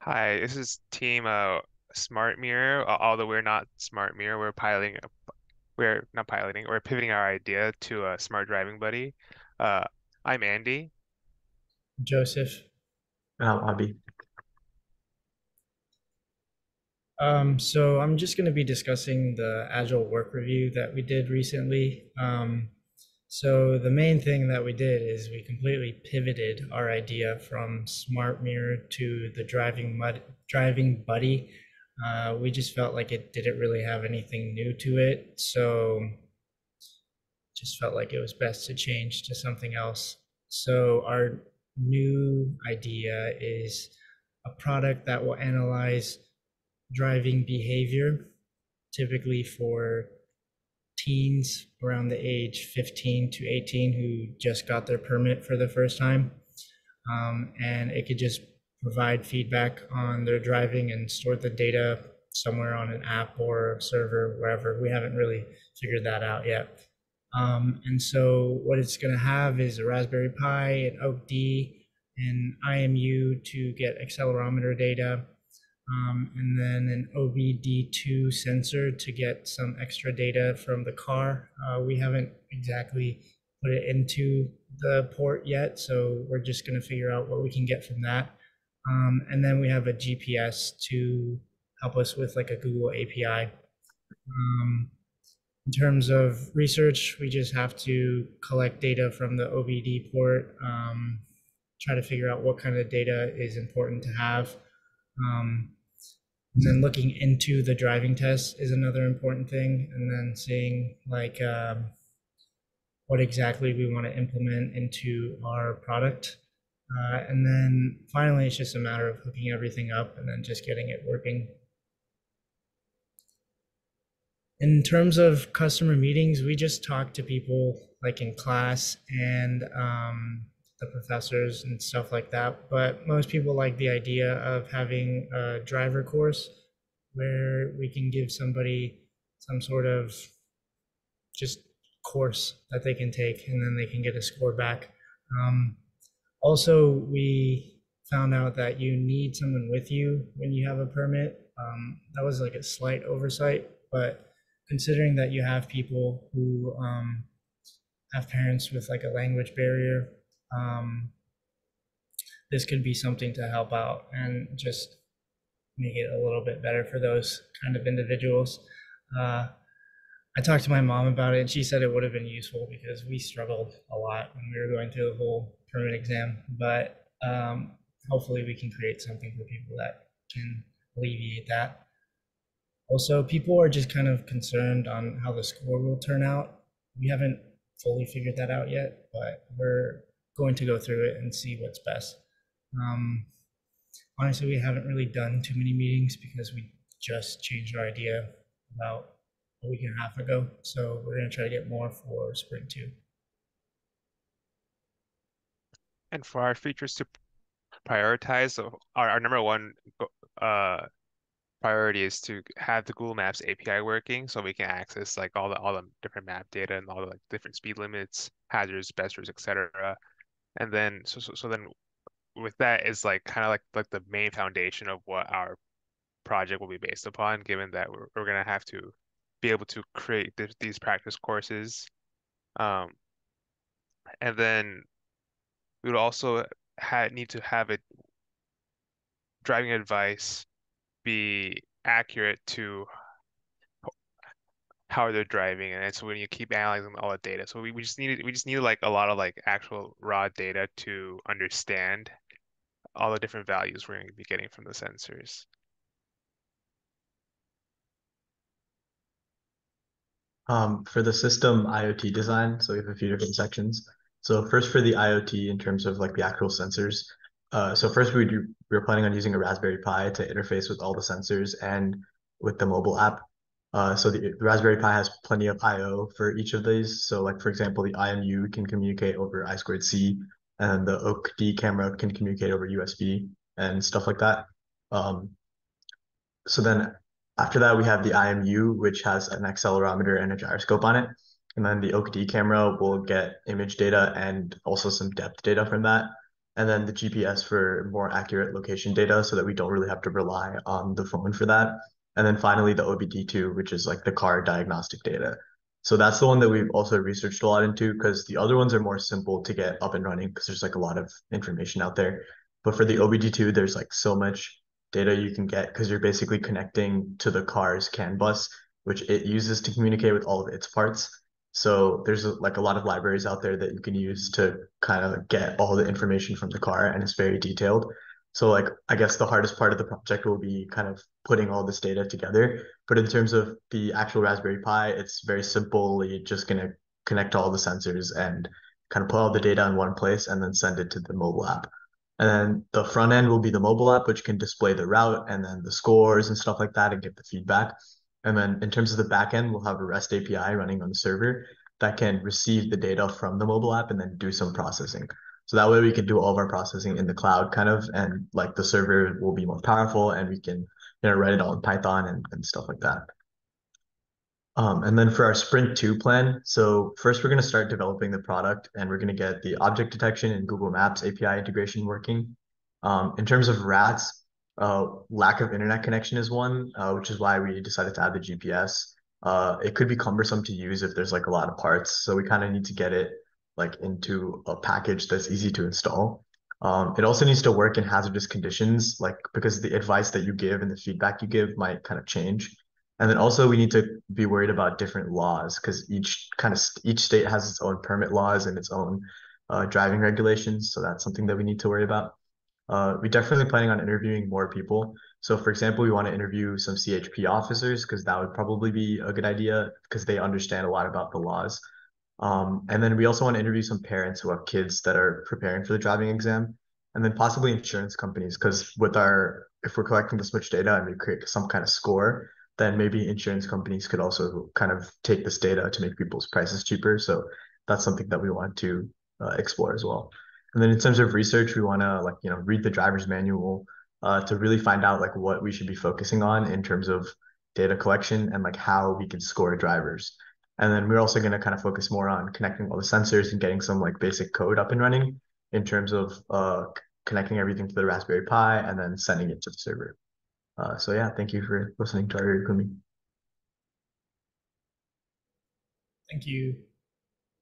Hi, this is Team uh, Smart Mirror. al- Although we're not Smart Mirror, we're piloting. We're not piloting. We're pivoting our idea to a smart driving buddy. Uh, I'm Andy. Joseph. Um, Abby. Um, so I'm just going to be discussing the Agile work review that we did recently. Um, so the main thing that we did is we completely pivoted our idea from Smart Mirror to the driving mud, driving buddy. Uh, we just felt like it didn't really have anything new to it, so just felt like it was best to change to something else. So our new idea is a product that will analyze driving behavior, typically for teens around the age 15 to 18 who just got their permit for the first time. Um, and it could just provide feedback on their driving and store the data somewhere on an app or server, wherever. We haven't really figured that out yet. Um, and so what it's going to have is a Raspberry Pi, an OAK-D, an IMU to get accelerometer data, um, and then an OBD2 sensor to get some extra data from the car. Uh, we haven't exactly put it into the port yet, so we're just going to figure out what we can get from that. Um, and then we have a GPS to help us with like a Google API. Um, in terms of research, we just have to collect data from the OBD port, um, try to figure out what kind of data is important to have. Um, and then looking into the driving test is another important thing. And then seeing like um, what exactly we want to implement into our product. Uh, and then finally, it's just a matter of hooking everything up and then just getting it working. In terms of customer meetings, we just talk to people like in class and um, the professors and stuff like that. But most people like the idea of having a driver course where we can give somebody some sort of just course that they can take and then they can get a score back. Um, also, we found out that you need someone with you when you have a permit. Um, that was like a slight oversight, but considering that you have people who um, have parents with like a language barrier, um, this could be something to help out and just make it a little bit better for those kind of individuals. Uh, I talked to my mom about it, and she said it would have been useful because we struggled a lot when we were going through the whole permit exam. But um, hopefully, we can create something for people that can alleviate that. Also, people are just kind of concerned on how the score will turn out. We haven't fully figured that out yet, but we're going to go through it and see what's best. Um, honestly, we haven't really done too many meetings because we just changed our idea about a week and a half ago. So we're going to try to get more for sprint two. And for our features to prioritize, so our, our number one uh, priority is to have the Google Maps API working so we can access like all the all the different map data and all the like different speed limits, hazards, best routes, etc. And then so so, so then with that is like kind of like like the main foundation of what our project will be based upon, given that we're, we're gonna have to be able to create th these practice courses. Um, and then we would also ha need to have it driving advice be accurate to how they're driving, and so when you keep analyzing all the data, so we, we just needed we just needed like a lot of like actual raw data to understand all the different values we're going to be getting from the sensors. Um, for the system IoT design, so we have a few different sections. So first for the IoT in terms of like the actual sensors. Uh, so first we do, we were planning on using a Raspberry Pi to interface with all the sensors and with the mobile app. Uh, so the, the Raspberry Pi has plenty of I/O for each of these. So like for example, the IMU can communicate over I squared C, and the OAK-D camera can communicate over USB and stuff like that. Um, so then after that, we have the IMU, which has an accelerometer and a gyroscope on it. And then the OAK-D camera will get image data and also some depth data from that. and then the GPS for more accurate location data so that we don't really have to rely on the phone for that. And then finally the OBD2, which is like the car diagnostic data. So that's the one that we've also researched a lot into because the other ones are more simple to get up and running because there's like a lot of information out there. But for the OBD2, there's like so much data you can get because you're basically connecting to the car's CAN bus, which it uses to communicate with all of its parts. So there's like a lot of libraries out there that you can use to kind of get all the information from the car and it's very detailed. So like I guess the hardest part of the project will be kind of putting all this data together. But in terms of the actual Raspberry Pi, it's very simple. You're just gonna connect all the sensors and kind of put all the data in one place and then send it to the mobile app. And then the front end will be the mobile app, which can display the route and then the scores and stuff like that and get the feedback. And then in terms of the back end, we'll have a REST API running on the server that can receive the data from the mobile app and then do some processing. So that way we can do all of our processing in the cloud kind of, and like the server will be more powerful and we can, you know, write it all in Python and, and stuff like that. Um, and then for our sprint two plan, so first we're going to start developing the product and we're going to get the object detection and Google Maps API integration working. Um, in terms of rats, uh, lack of internet connection is one, uh, which is why we decided to add the GPS. Uh, it could be cumbersome to use if there's like a lot of parts. So we kind of need to get it like into a package that's easy to install. Um, it also needs to work in hazardous conditions, like because the advice that you give and the feedback you give might kind of change. And then also we need to be worried about different laws because each kind of each state has its own permit laws and its own uh, driving regulations. So that's something that we need to worry about. Uh, we're definitely planning on interviewing more people. So for example, we want to interview some CHP officers because that would probably be a good idea because they understand a lot about the laws. Um, and then we also want to interview some parents who have kids that are preparing for the driving exam and then possibly insurance companies because with our if we're collecting this much data and we create some kind of score then maybe insurance companies could also kind of take this data to make people's prices cheaper. So that's something that we want to uh, explore as well. And then in terms of research, we want to like you know read the driver's manual uh, to really find out like what we should be focusing on in terms of data collection and like how we can score drivers. And then we're also going to kind of focus more on connecting all the sensors and getting some like basic code up and running in terms of uh, connecting everything to the Raspberry Pi and then sending it to the server. Uh, so yeah, thank you for listening to our Kumi. Thank you.